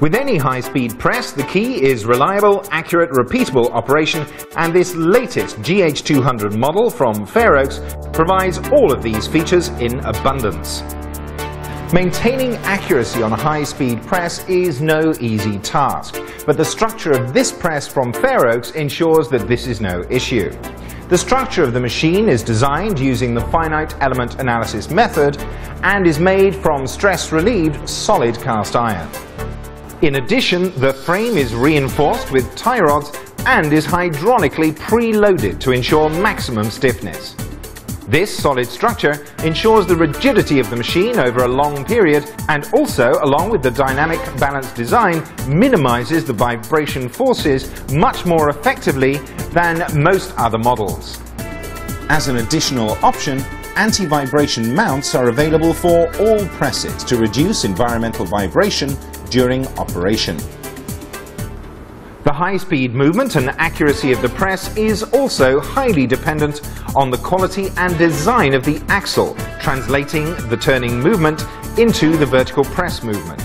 With any high-speed press, the key is reliable, accurate, repeatable operation, and this latest GH200 model from Fair Oaks provides all of these features in abundance. Maintaining accuracy on a high-speed press is no easy task, but the structure of this press from Fair Oaks ensures that this is no issue. The structure of the machine is designed using the finite element analysis method and is made from stress-relieved solid cast iron. In addition, the frame is reinforced with tie rods and is hydraulically preloaded to ensure maximum stiffness. This solid structure ensures the rigidity of the machine over a long period and also, along with the dynamic balance design, minimizes the vibration forces much more effectively than most other models. As an additional option, anti-vibration mounts are available for all presses to reduce environmental vibration during operation. The high-speed movement and accuracy of the press is also highly dependent on the quality and design of the axle, translating the turning movement into the vertical press movement.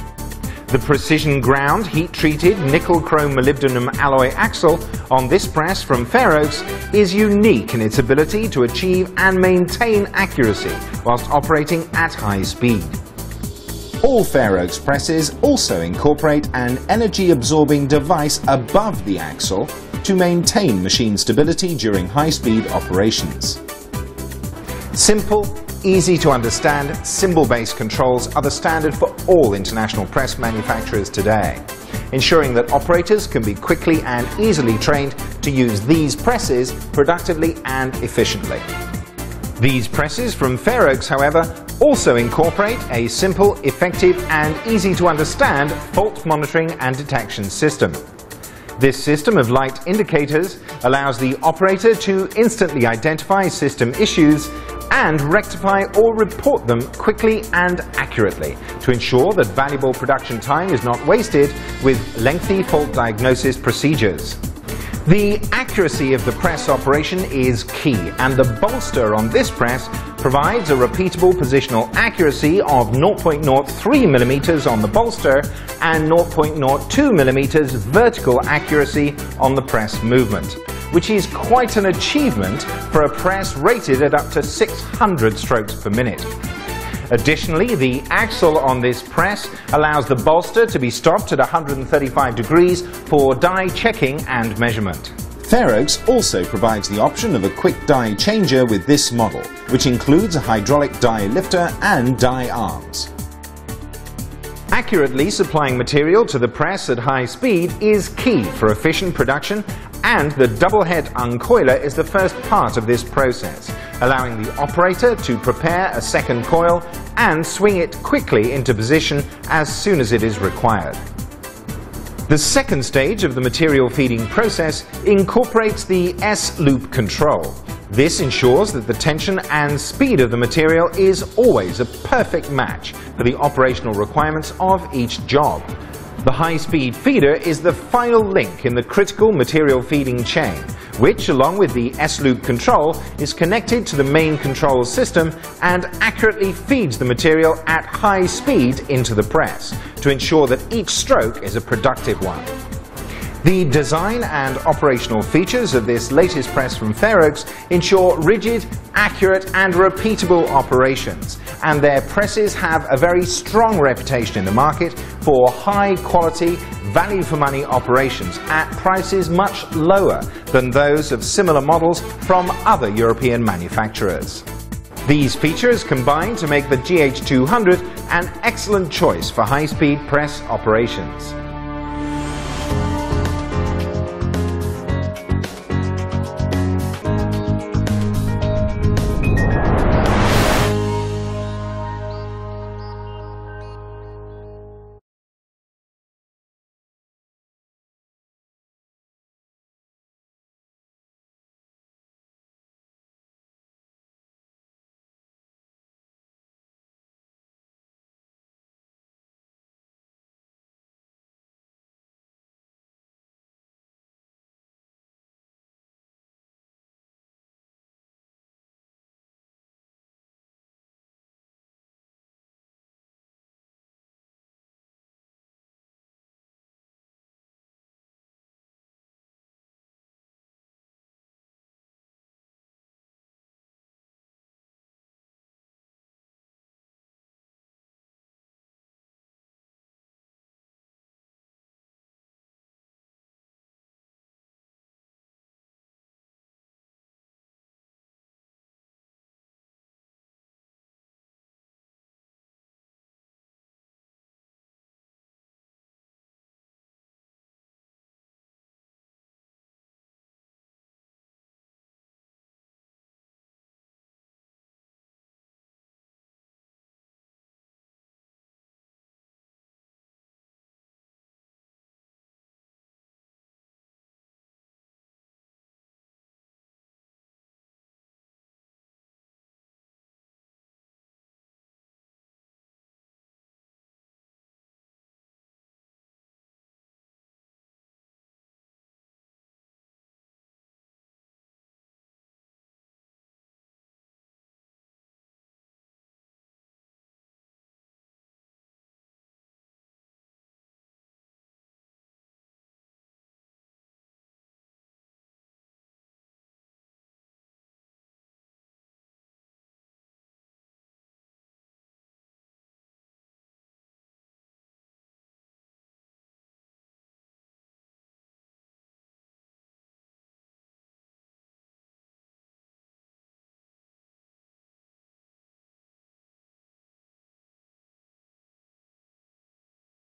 The precision ground heat-treated nickel chrome molybdenum alloy axle on this press from Fair Oaks is unique in its ability to achieve and maintain accuracy whilst operating at high speed. All Fair Oaks presses also incorporate an energy-absorbing device above the axle to maintain machine stability during high-speed operations. Simple, easy to understand, symbol-based controls are the standard for all international press manufacturers today, ensuring that operators can be quickly and easily trained to use these presses productively and efficiently. These presses from Fair Oaks, however, also incorporate a simple, effective and easy to understand fault monitoring and detection system. This system of light indicators allows the operator to instantly identify system issues and rectify or report them quickly and accurately to ensure that valuable production time is not wasted with lengthy fault diagnosis procedures. The accuracy of the press operation is key, and the bolster on this press provides a repeatable positional accuracy of 0.03 millimeters on the bolster and 0.02 millimeters vertical accuracy on the press movement, which is quite an achievement for a press rated at up to 600 strokes per minute. Additionally, the axle on this press allows the bolster to be stopped at 135 degrees for die checking and measurement. Fair Oaks also provides the option of a quick die changer with this model, which includes a hydraulic die lifter and die arms. Accurately supplying material to the press at high speed is key for efficient production and the double head uncoiler is the first part of this process, allowing the operator to prepare a second coil and swing it quickly into position as soon as it is required. The second stage of the material feeding process incorporates the S-loop control. This ensures that the tension and speed of the material is always a perfect match for the operational requirements of each job. The high-speed feeder is the final link in the critical material feeding chain, which, along with the S-loop control, is connected to the main control system and accurately feeds the material at high speed into the press to ensure that each stroke is a productive one. The design and operational features of this latest press from Oaks ensure rigid, accurate and repeatable operations, and their presses have a very strong reputation in the market for high quality, value for money operations at prices much lower than those of similar models from other European manufacturers. These features combine to make the GH200 an excellent choice for high-speed press operations.